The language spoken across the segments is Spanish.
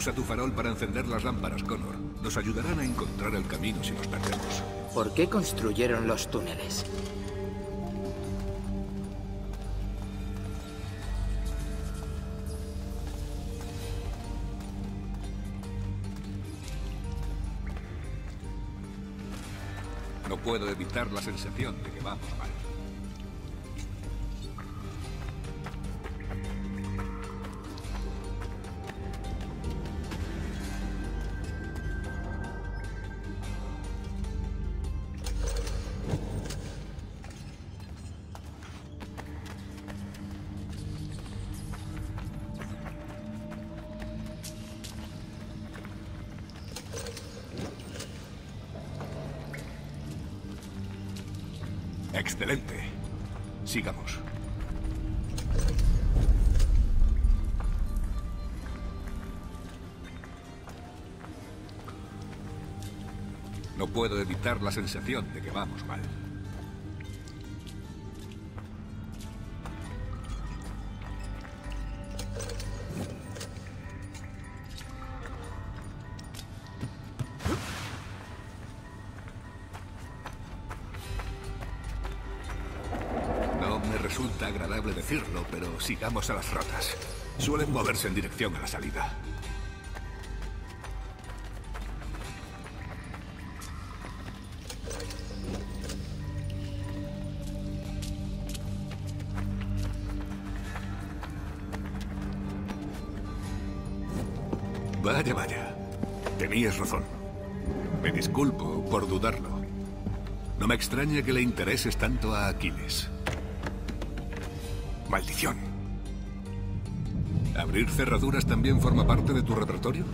Usa tu farol para encender las lámparas, Connor. Nos ayudarán a encontrar el camino si nos perdemos. ¿Por qué construyeron los túneles? No puedo evitar la sensación de que vamos mal. Excelente. Sigamos. No puedo evitar la sensación de que vamos mal. Sigamos a las rotas. Suelen moverse en dirección a la salida. Vaya, vaya. Tenías razón. Me disculpo por dudarlo. No me extraña que le intereses tanto a Aquiles. Maldición. ¿Abrir cerraduras también forma parte de tu repertorio?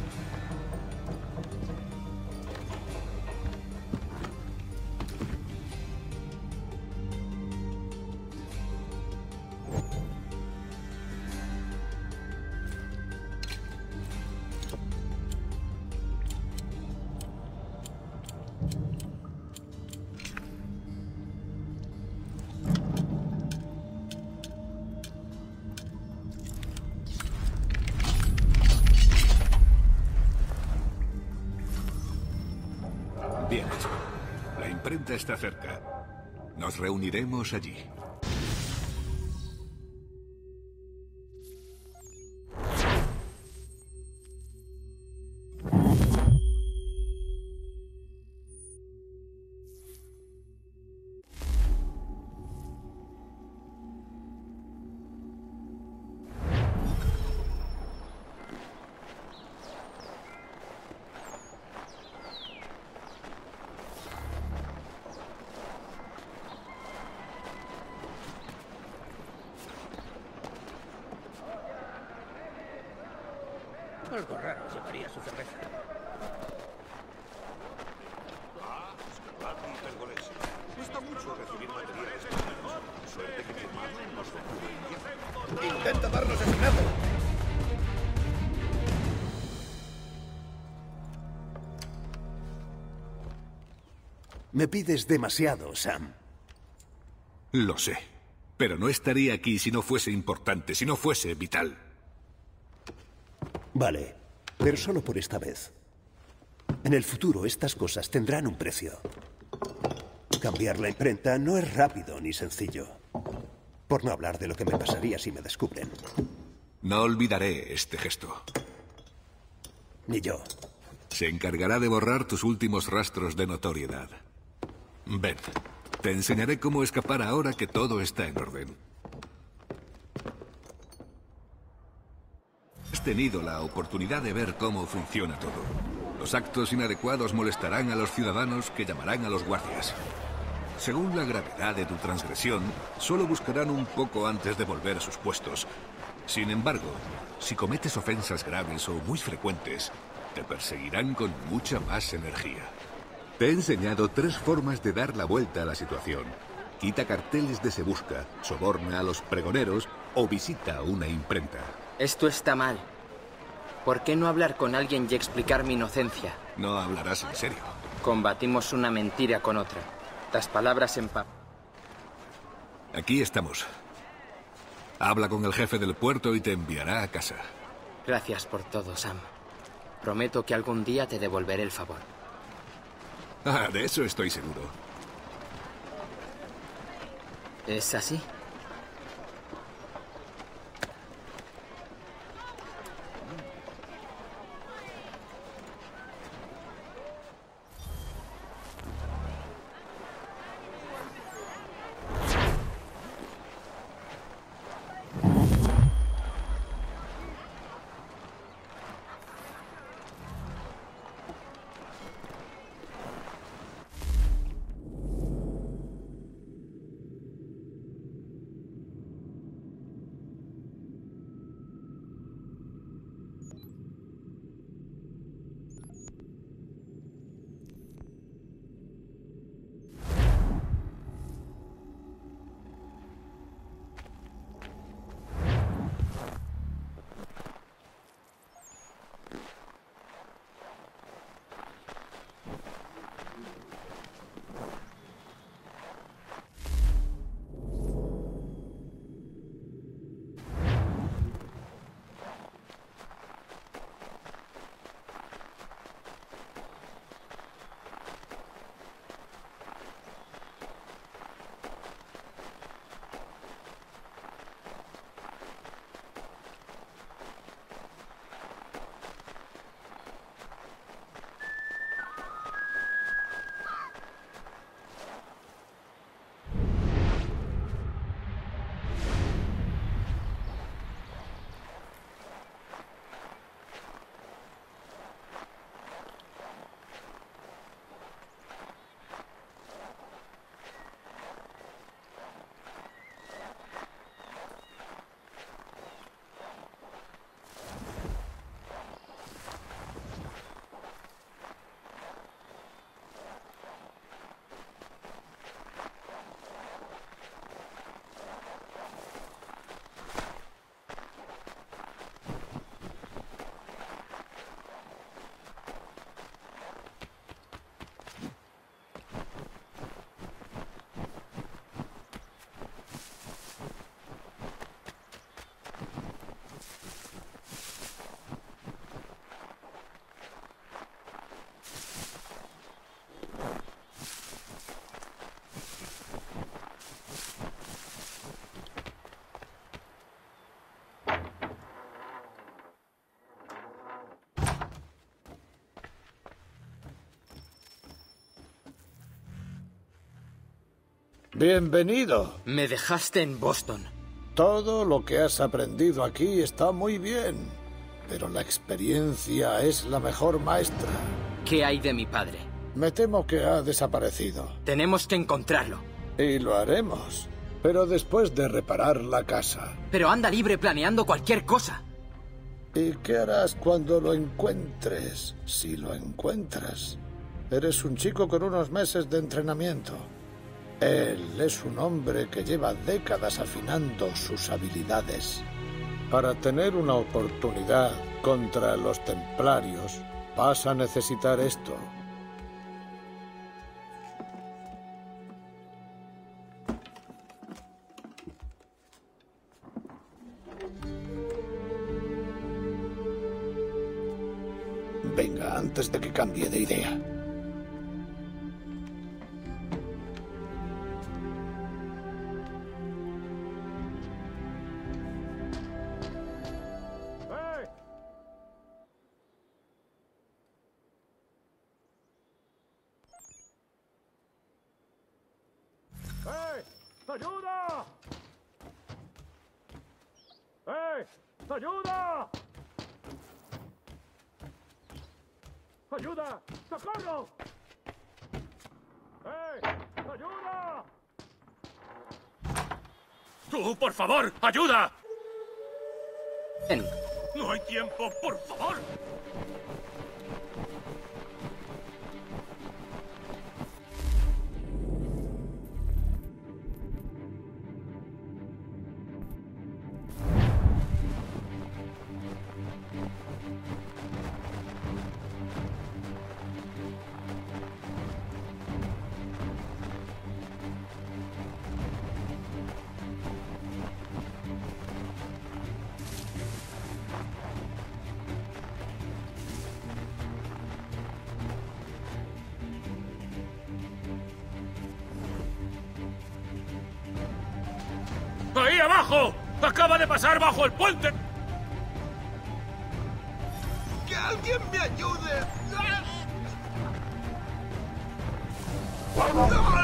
La imprenta está cerca. Nos reuniremos allí. Me pides demasiado, Sam. Lo sé. Pero no estaría aquí si no fuese importante, si no fuese vital. Vale, pero solo por esta vez. En el futuro estas cosas tendrán un precio. Cambiar la imprenta no es rápido ni sencillo. Por no hablar de lo que me pasaría si me descubren. No olvidaré este gesto. Ni yo. Se encargará de borrar tus últimos rastros de notoriedad. Ven, te enseñaré cómo escapar ahora que todo está en orden. Has tenido la oportunidad de ver cómo funciona todo. Los actos inadecuados molestarán a los ciudadanos que llamarán a los guardias. Según la gravedad de tu transgresión, solo buscarán un poco antes de volver a sus puestos. Sin embargo, si cometes ofensas graves o muy frecuentes, te perseguirán con mucha más energía. Te he enseñado tres formas de dar la vuelta a la situación. Quita carteles de se busca, soborna a los pregoneros o visita una imprenta. Esto está mal. ¿Por qué no hablar con alguien y explicar mi inocencia? No hablarás en serio. Combatimos una mentira con otra. Las palabras en pa... Aquí estamos. Habla con el jefe del puerto y te enviará a casa. Gracias por todo, Sam. Prometo que algún día te devolveré el favor. Ah, de eso estoy seguro. ¿Es así? Bienvenido. Me dejaste en Boston. Todo lo que has aprendido aquí está muy bien, pero la experiencia es la mejor maestra. ¿Qué hay de mi padre? Me temo que ha desaparecido. Tenemos que encontrarlo. Y lo haremos, pero después de reparar la casa. Pero anda libre planeando cualquier cosa. ¿Y qué harás cuando lo encuentres? Si lo encuentras. Eres un chico con unos meses de entrenamiento. Él es un hombre que lleva décadas afinando sus habilidades. Para tener una oportunidad contra los templarios, vas a necesitar esto. Venga, antes de que cambie de idea. ¡Eh! ¡Ayuda! ¡Eh! ¡Ayuda! ¡Ayuda! ¡Socorro! ¡Eh! ¡Ayuda! ¡Tú, por favor! ¡Ayuda! Ven. ¡No hay tiempo! ¡Por favor! Abajo! ¡Acaba de pasar bajo el puente! ¡Que alguien me ayude! ¡Por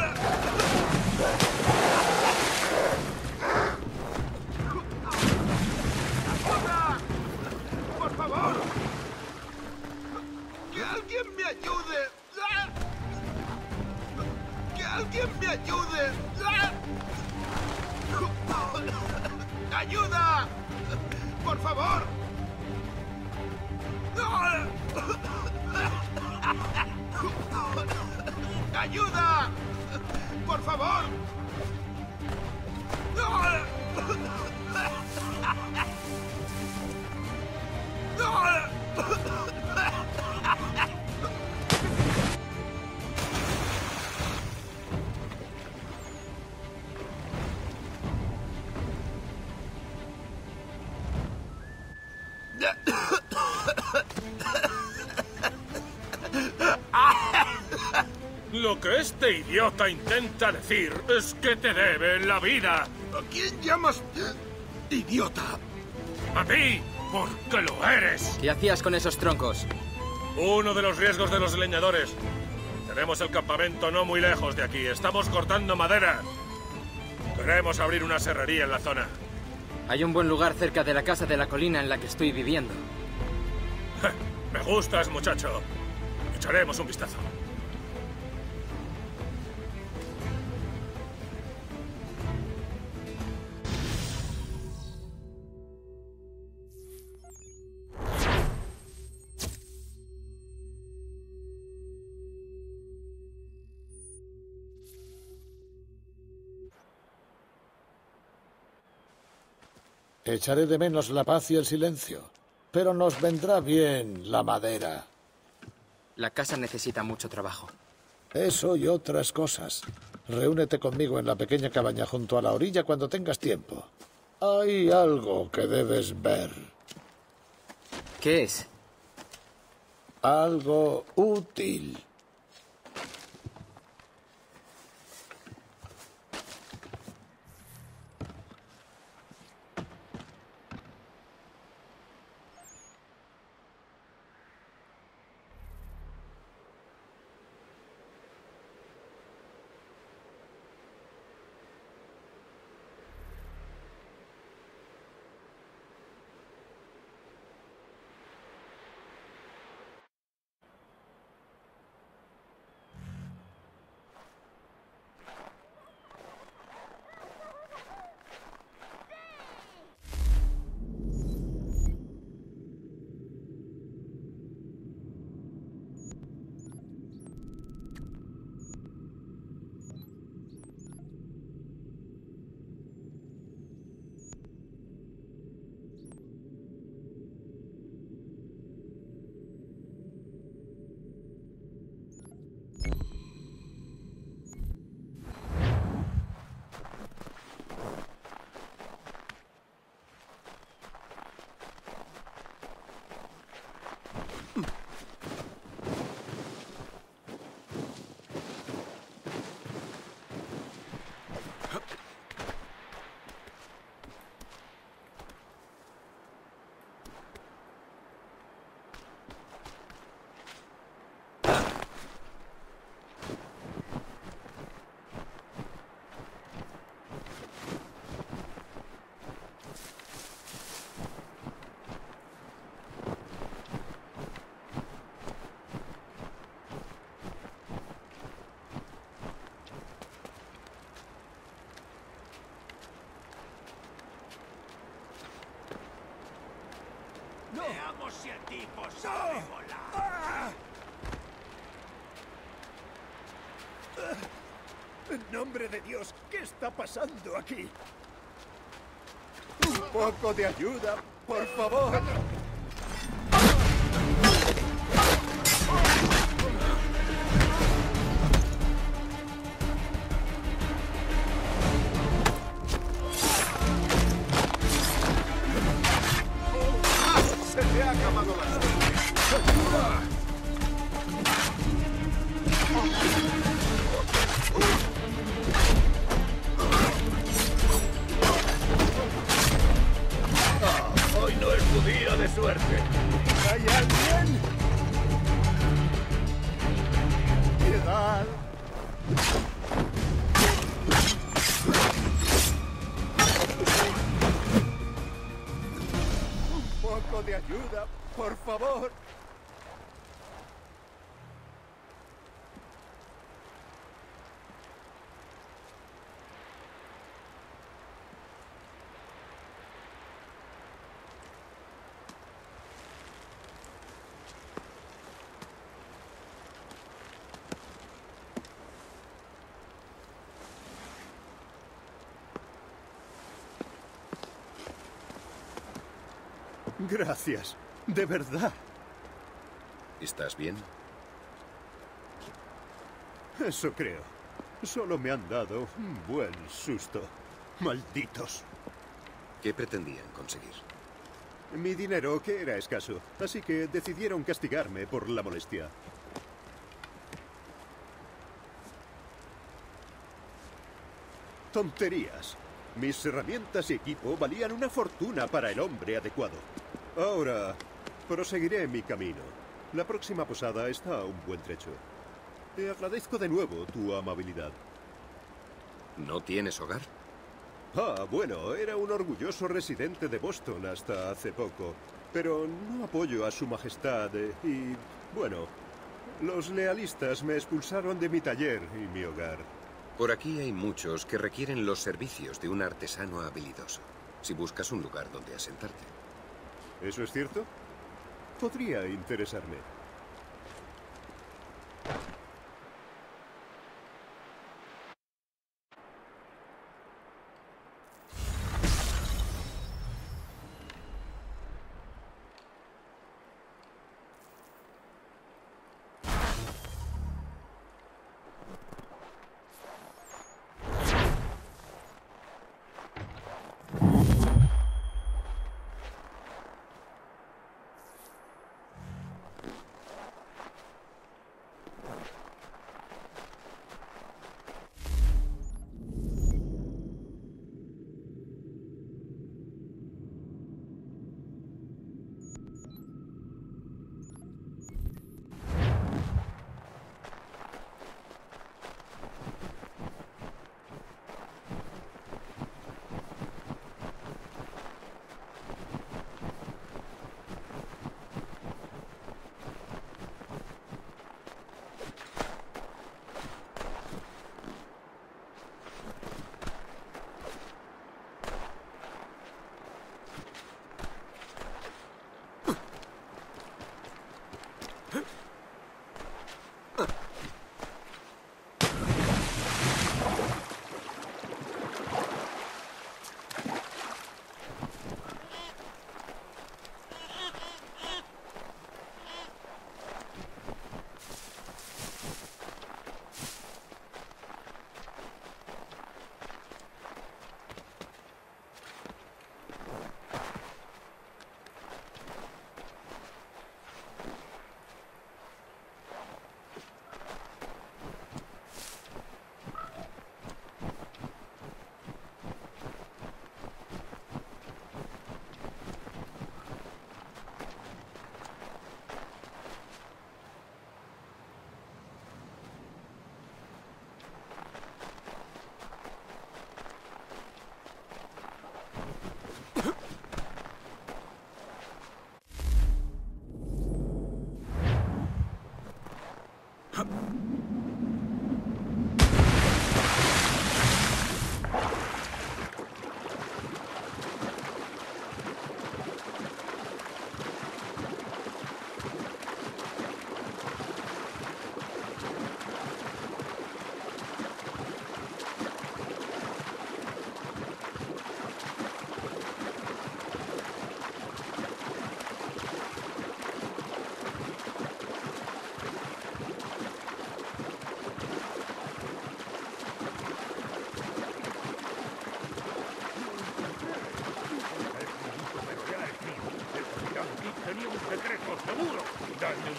¡Ayuda! ¡Por favor! Este idiota intenta decir es que te debe la vida. ¿A quién llamas idiota? A ti, porque lo eres. ¿Qué hacías con esos troncos? Uno de los riesgos de los leñadores. Tenemos el campamento no muy lejos de aquí. Estamos cortando madera. Queremos abrir una serrería en la zona. Hay un buen lugar cerca de la casa de la colina en la que estoy viviendo. Me gustas, muchacho. Echaremos un vistazo. Echaré de menos la paz y el silencio, pero nos vendrá bien la madera. La casa necesita mucho trabajo. Eso y otras cosas. Reúnete conmigo en la pequeña cabaña junto a la orilla cuando tengas tiempo. Hay algo que debes ver. ¿Qué es? Algo útil. Si el tipo sabe volar. En nombre de Dios, ¿qué está pasando aquí? Un poco de ayuda, por favor. Gracias. De verdad. ¿Estás bien? Eso creo. Solo me han dado un buen susto. Malditos. ¿Qué pretendían conseguir? Mi dinero, que era escaso, así que decidieron castigarme por la molestia. Tonterías. Mis herramientas y equipo valían una fortuna para el hombre adecuado. Ahora, proseguiré mi camino. La próxima posada está a un buen trecho. Te agradezco de nuevo tu amabilidad. ¿No tienes hogar? Ah, bueno, era un orgulloso residente de Boston hasta hace poco. Pero no apoyo a su majestad eh, y, bueno, los lealistas me expulsaron de mi taller y mi hogar. Por aquí hay muchos que requieren los servicios de un artesano habilidoso. Si buscas un lugar donde asentarte. ¿Eso es cierto? Podría interesarme.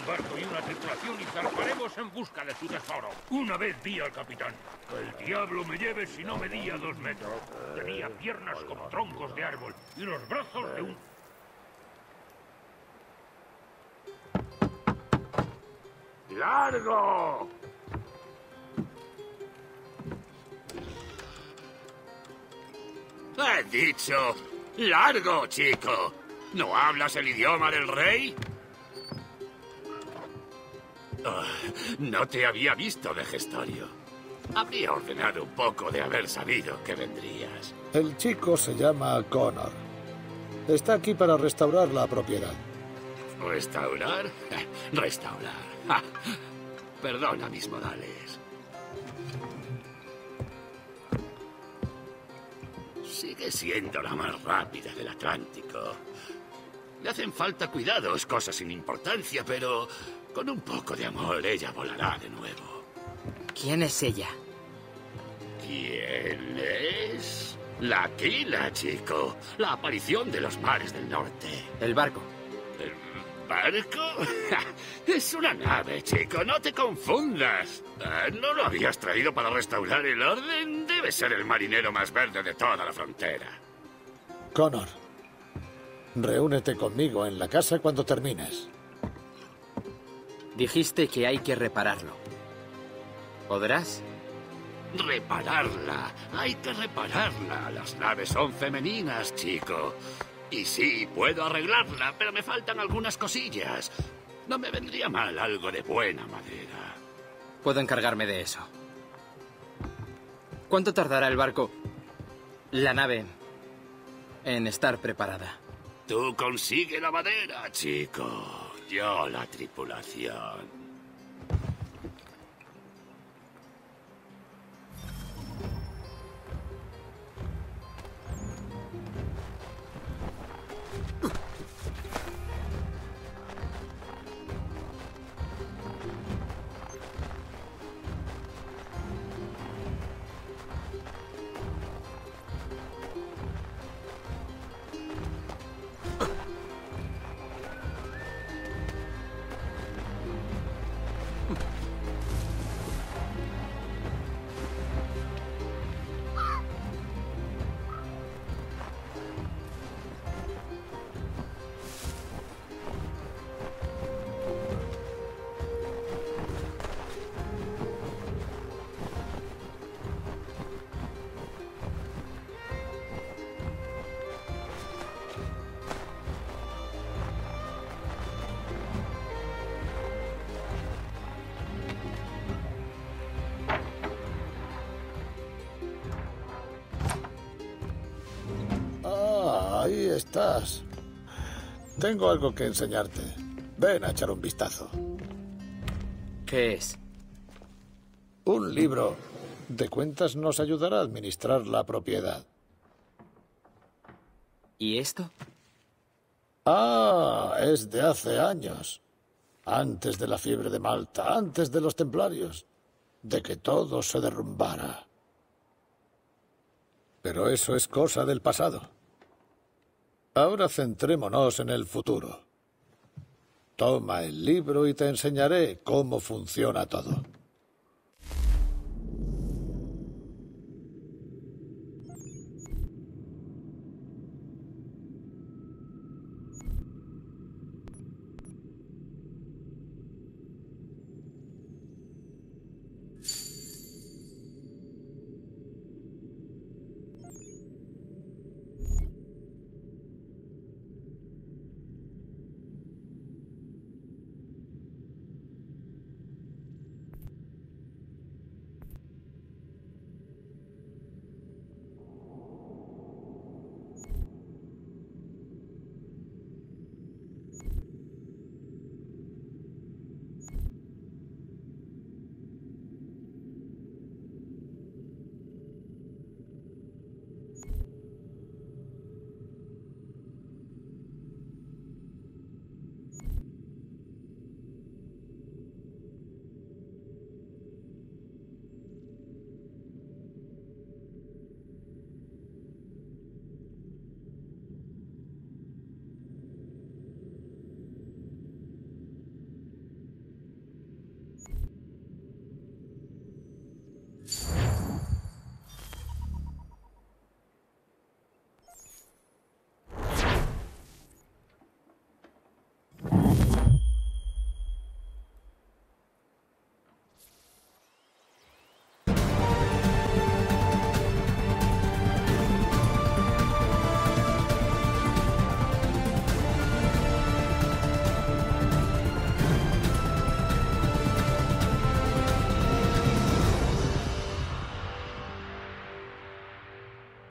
barco y una tripulación y zarparemos en busca de su tesoro. Una vez vi al capitán. Que el diablo me lleve si no medía dos metros. Tenía piernas como troncos de árbol y los brazos de un ¡Largo! He dicho, largo, chico. ¿No hablas el idioma del rey? Ah, no te había visto, vejestorio. Habría ordenado un poco de haber sabido que vendrías. El chico se llama Connor. Está aquí para restaurar la propiedad. ¿Restaurar? Restaurar. Perdona mis modales. Sigue siendo la más rápida del Atlántico. Le hacen falta cuidados, cosas sin importancia, pero con un poco de amor ella volará de nuevo. ¿Quién es ella? ¿Quién es? La Aquila, chico. La aparición de los mares del norte. El barco. ¿El barco? Es una nave, chico. No te confundas. Ah, ¿No lo habías traído para restaurar el orden? Debe ser el marinero más verde de toda la frontera. Connor, reúnete conmigo en la casa cuando termines. Dijiste que hay que repararlo. ¿Podrás? Repararla. Hay que repararla. Las naves son femeninas, chico. Y sí, puedo arreglarla, pero me faltan algunas cosillas. No me vendría mal algo de buena madera. Puedo encargarme de eso. ¿Cuánto tardará el barco, la nave, en estar preparada? Tú consigue la madera, chico. Yo la tripulación. Ahí estás. Tengo algo que enseñarte. Ven a echar un vistazo. ¿Qué es? Un libro de cuentas nos ayudará a administrar la propiedad. ¿Y esto? Ah, es de hace años. Antes de la fiebre de Malta, antes de los templarios, de que todo se derrumbara. Pero eso es cosa del pasado. Ahora centrémonos en el futuro. Toma el libro y te enseñaré cómo funciona todo.